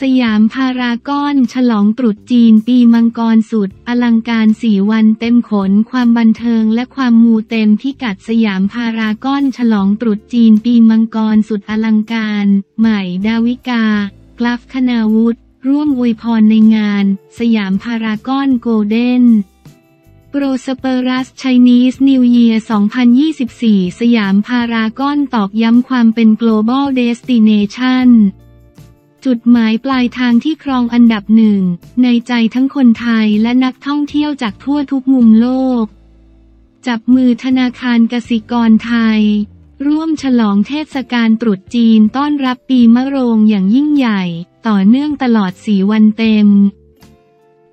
สยามพารากอนฉลองตรุษจีนปีมังกรสุด อลังการสี่วันเต็มขน ความบันเทิงและความมูเต็มพิกัดสยามพารากอนฉลองตรุษจีนปีมังกรสุดอลังการ ใหม่ดาวิกา กลัฟคณาวุฒิร่วมอวยพรในงาน สยามพารากอน Golden Prosperous Chinese New Year 2024 สยามพารากอนตอกย้ำความเป็น global destination จุดหมายปลายทางที่ครองอันดับหนึ่ง ในใจทั้งคนไทยและนักท่องเที่ยวจากทั่วทุกมุมโลก จับมือธนาคารกสิกรไทย ร่วมฉลองเทศกาลตรุษจีนต้อนรับปีมะโรงอย่างยิ่งใหญ่ ต่อเนื่องตลอดสีวันเต็ม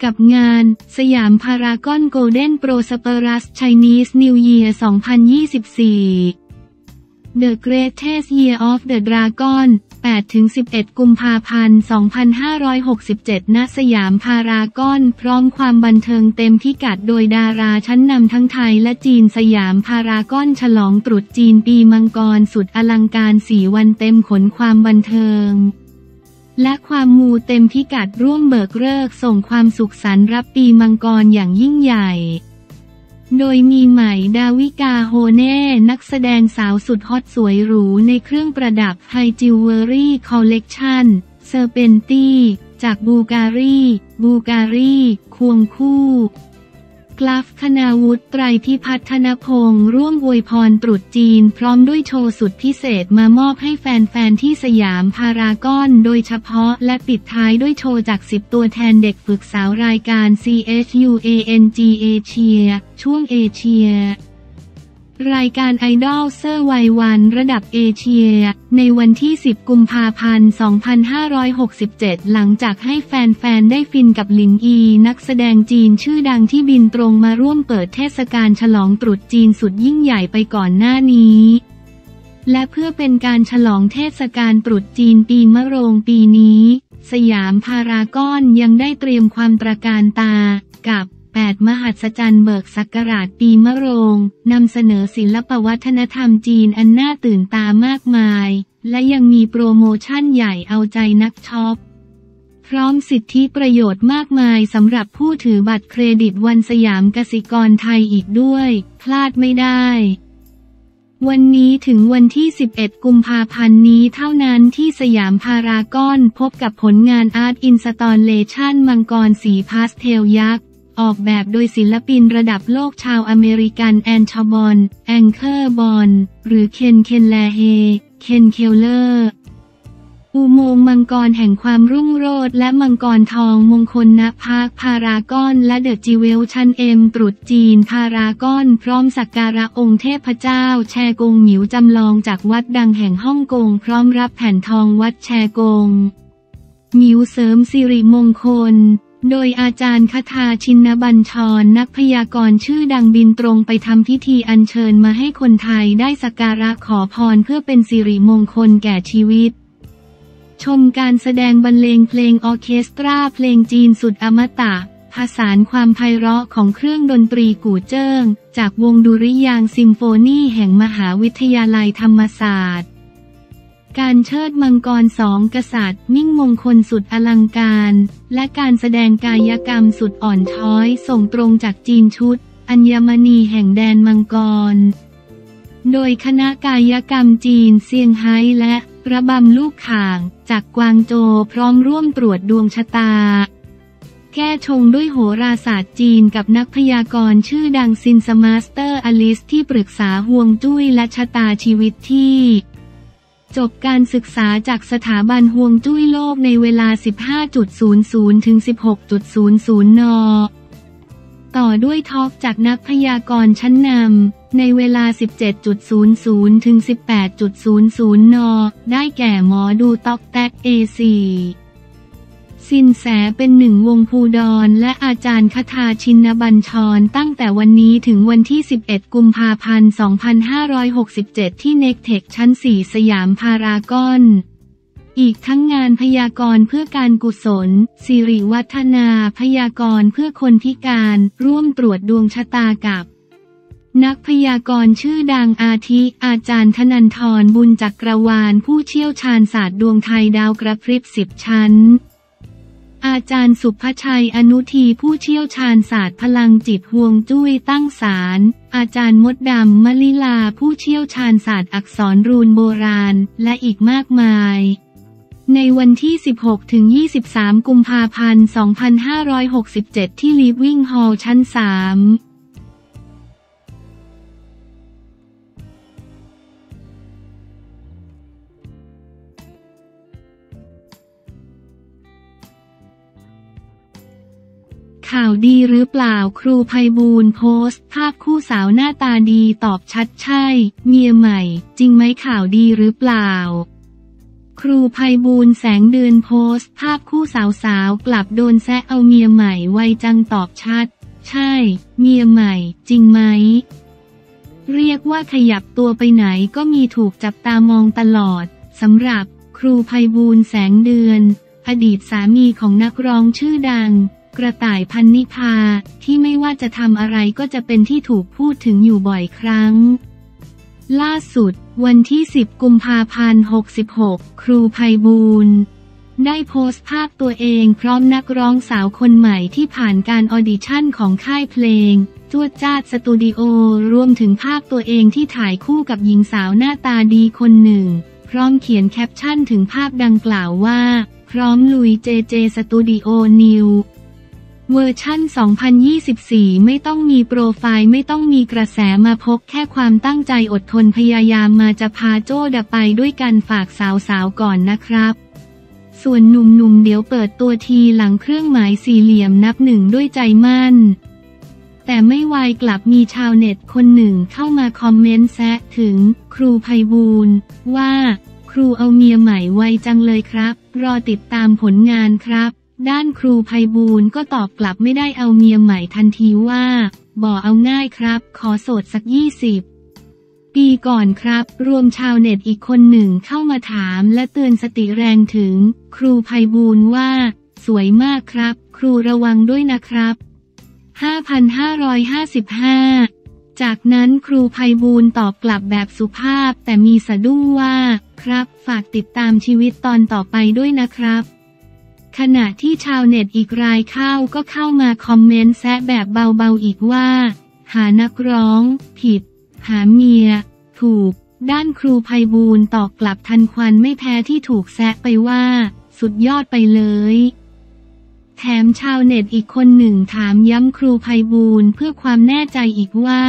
กับงาน สยามพารากอนโกลเด้นโปรสเปอรัสไชนีสนิวเยียร์ 2024 The Greatest Year of the Dragon 8-11 กุมภาพันธ์ 2567 ณ สยามพารากอน พร้อมความบันเทิงเต็มพิกัดโดยดาราชั้นนำทั้งไทยและจีนสยามพารากอนฉลองตรุษจีนปีมังกรสุดอลังการสี่วันเต็มขนความบันเทิง และความมูเต็มพิกัดร่วมเบิกเลิกส่งความสุขสันต์รับปีมังกรอย่างยิ่งใหญ่ โดยมีใหม่ดาวิกาโฮร์เน่ นักแสดงสาวสุดฮอตสวยหรูในเครื่องประดับ high jewelry collection Serpenti จาก Bulgari Bulgari ควงคู่ กลัฟคณาวุฒิไตรพิพัฒนพงษ์ร่วมอวยพรตรุษจีน พร้อมด้วยโชว์สุดพิเศษมามอบให้แฟนๆที่สยามพารากอนโดยเฉพาะและปิดท้ายด้วยโชว์จาก 10 ตัวแทนเด็กฝึกสาวรายการ CHUANG ASIAช่วงเอเชีย รายการไอดอลเซอร์ไววันระดับเอเชีย ในวันที่ 10 กุมภาพันธ์ 2567 หลังจากให้แฟน ๆ ได้ฟินกับหลิงอี นักแสดงจีนชื่อดังที่บินตรงมาร่วมเปิดเทศกาลฉลองตรุษจีนสุดยิ่งใหญ่ไปก่อนหน้านี้ และเพื่อเป็นการฉลองเทศกาลตรุษจีนปีมะโรงปีนี้ สยามพารากอนยังได้เตรียมความตระการตากับ 8 มหัศจรรย์เบิกศักราชปีมะโรงนำเสนอศิลปวัฒนธรรมจีนอันน่าตื่นตามากมาย และยังมีโปรโมชั่นใหญ่เอาใจนักช็อป พร้อมสิทธิประโยชน์มากมายสำหรับผู้ถือบัตรเครดิต ONESIAM กสิกรไทยอีกด้วย พลาดไม่ได้วันนี้ถึงวันที่ 11 กุมภาพันธ์นี้เท่านั้นที่สยามพารากอนพบกับผลงาน art installation มังกรสีพาสเทลยักษ์ ออกแบบโดยศิลปินระดับโลกชาวอเมริกันแอนชบอน แองเคอร์บอน หรือเคน เคนแลเฮ เคน เคลเลอร์ อุโมงค์มังกรแห่งความรุ่งโรจน์และมังกรทองมงคลณพาร์คพารากอน และเดอะจิเวลชันเอ็มตรุษจีนพารากอน พร้อมสักการะองค์เทพเจ้า แชกงหมิวจำลองจากวัดดังแห่งฮ่องกง พร้อมรับแผ่นทองวัดแชกงหมิวเสริมสิริมงคล โดยอาจารย์คทาชินบัญชรนักพยากรณ์ชื่อดังบินตรงไปทำพิธีอัญเชิญมาให้คนไทยได้สักการะขอพรเพื่อเป็นสิริมงคลแก่ชีวิต ชมการแสดงบรรเลงเพลงออเคสตรา เพลงจีนสุดอมตะผสานความไพเราะของเครื่องดนตรีกู่เจิ้ง จากวงดุริยางซิมโฟนีแห่งมหาวิทยาลัยธรรมศาสตร์ การเชิดมังกรสองกษัตริย์ มิ่งมงคลสุดอลังการ และการแสดงกายกรรมสุดอ่อนช้อย ส่งตรงจากจีนชุด อัญมณีแห่งแดนมังกร โดยคณะกายกรรมจีนเซี่ยงไฮ้และระบำลูกข่าง จากกวางโจวพร้อมร่วมตรวจดวงชะตา แก้ชงด้วยโหราศาสตร์จีนกับนักพยากรณ์ชื่อดังซินแส master อลิสที่ปรึกษาฮวงจุ้ยและชะตาชีวิตที่ จบการศึกษาจากสถาบันห่วงจุ้ยโลกในเวลา 15.00 ถึง 16.00 น ต่อด้วยทอล์กจากนักพยากรณ์ชั้นนำในเวลา 17.00 ถึง 18.00 น ได้แก่หมอดูตอกแตก A4 สินแสเป็นหนึ่งวงภูดรและอาจารย์คทาชินบัญชรตั้งแต่วันนี้ถึงวันที่ 11 กุมภาพันธ์ 2567 ที่เน็กเทคชั้น 4 สยามพารากอนอีกทั้งงานพยากรณ์เพื่อการกุศล สิริวัฒนาพยากรณ์เพื่อคนพิการ ร่วมตรวจดวงชะตากับ นักพยากรณ์ชื่อดังอาทิ อาจารย์ธนันทรบุญจักรวาลผู้เชี่ยวชาญศาสตร์ดวงไทยดาวกระพริบสิบชั้น อาจารย์สุภชัยอนุทีผู้เชี่ยวชาญศาสตร์พลังจิตห่วงจุ้ยตั้งศาลอาจารย์มดดำมลิลาผู้เชี่ยวชาญศาสตร์อักษรรูนโบราณ และอีกมากมาย ในวันที่ 16 ถึง 23 กุมภาพันธ์ 2567 ที่ลีฟวิ่งฮอลล์ชั้น 3 ข่าวดีหรือเปล่าครูภัยบูลโพสต์ ภาพคู่สาวหน้าตาดีตอบชัดใช่ เมียใหม่ จริงไหมข่าวดีหรือเปล่า ครูภัยบูลแสงเดือนโพสต์ ภาพคู่สาวสาวกลับโดนแซะเอาเมียใหม่ไวจังตอบชัด ใช่ เมียใหม่ จริงไหมเรียกว่าขยับตัวไปไหนก็มีถูกจับตามองตลอดสำหรับครูภัยบูลแสงเดือน อดีตสามีของนักร้องชื่อดัง กระต่ายพันนิพาที่ไม่ว่าจะทำอะไรก็จะเป็นที่ถูกพูดถึงอยู่บ่อยครั้ง ล่าสุด วันที่ 10 กุมภาพันธ์ 66 ครูภัยบูลได้โพสต์ภาพตัวเองพร้อมนักร้องสาวคนใหม่ที่ผ่านการออดิชั่นของค่ายเพลงจวดจ้าดสตูดิโอรวมถึงภาพตัวเองที่ถ่ายคู่กับหญิงสาวหน้าตาดีคนหนึ่ง พร้อมเขียนแคปชั่นถึงภาพดังกล่าวว่า พร้อมลุย JJ Studio new version 2024 ไม่ต้องมีโปรไฟล์ไม่ต้องมีกระแสมาพบแค่ความตั้งใจอดทนพยายามมาจะพาโจ้ดะไปด้วยกันฝากสาวๆก่อนนะครับ ส่วนหนุ่มๆเดี๋ยวเปิดตัวทีหลังเครื่องหมายสี่เหลี่ยมนับหนึ่งด้วยใจมั่น แต่ไม่วายกลับมีชาวเน็ตคนหนึ่งเข้ามาคอมเมนต์แซะถึง ครูไพบูลว่า ครูเอาเมียใหม่ไวจังเลยครับ รอติดตามผลงานครับ ด้านครูภัยบูลก็ตอบกลับไม่ได้เอาเมียใหม่ทันทีว่า บ่เอาง่ายครับ ขอโสดสักยี่สิบปีก่อนครับ รวมชาวเน็ตอีกคนหนึ่งเข้ามาถามและเตือนสติแรงถึง ครูภัยบูลว่า สวยมากครับ ครูระวังด้วยนะครับ 5,555 จากนั้นครูภัยบูลตอบกลับแบบสุภาพแต่มีสะดุ้งว่า ครับ ฝากติดตามชีวิตตอนต่อไปด้วยนะครับ ขณะที่ชาวเน็ตอีกรายเข้าก็เข้ามาคอมเมนต์แซะแบบเบาๆอีกว่า หานักร้อง ผิด หาเมีย ถูก ด้านครูภัยบูลตอบกลับทันควันไม่แพ้ที่ถูกแซะไปว่า สุดยอดไปเลยแถมชาวเน็ตอีกคนหนึ่งถามย้ำครูภัยบูลเพื่อความแน่ใจอีกว่า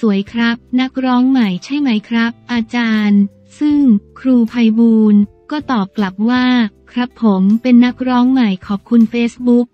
สวยๆครับ นักร้องใหม่ใช่ไหมครับ อาจารย์ ซึ่งครูภัยบูลก็ตอบกลับว่า ครับผมเป็นนักร้องใหม่ขอบคุณเฟซบุ๊ก